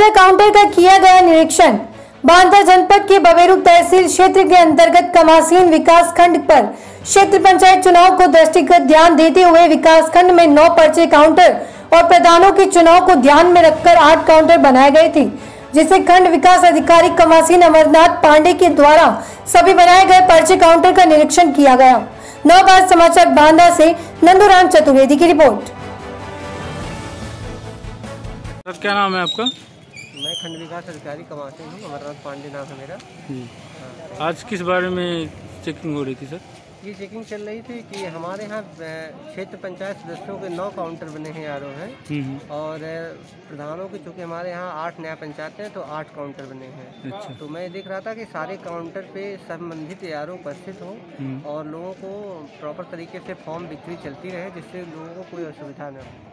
पर्चा काउंटर का किया गया निरीक्षण। बांदा जनपद के बबेरू तहसील क्षेत्र के अंतर्गत कमासीन विकास खंड पर क्षेत्र पंचायत चुनाव को दृष्टिगत ध्यान देते हुए विकास खंड में नौ पर्चे काउंटर और प्रधानों के चुनाव को ध्यान में रखकर आठ काउंटर बनाए गए थे, जिसे खंड विकास अधिकारी कमासीन अमरनाथ पांडे के द्वारा सभी बनाए गए पर्चे काउंटर का निरीक्षण किया गया। नौ बार समाचार बांदा से नंदूराम चतुर्वेदी की रिपोर्ट। क्या नाम है आपका? मैं खंड विकास अधिकारी कमाते हूँ अमरनाथ पांडे नाम है मेरा। जी आज किस बारे में चेकिंग हो रही थी सर ये चेकिंग चल रही थी कि हमारे यहाँ क्षेत्र पंचायत सदस्यों के नौ काउंटर बने हैं आर हैं। हम्म, और प्रधानों के चूँकि हमारे यहाँ आठ नया पंचायत हैं तो आठ काउंटर बने हैं। अच्छा। तो मैं देख रहा था कि सारे काउंटर पे संबंधित यारों उपस्थित हों हम्म, और लोगों को प्रॉपर तरीके से फॉर्म बिक्री चलती रहे जिससे लोगों को कोई असुविधा न हो।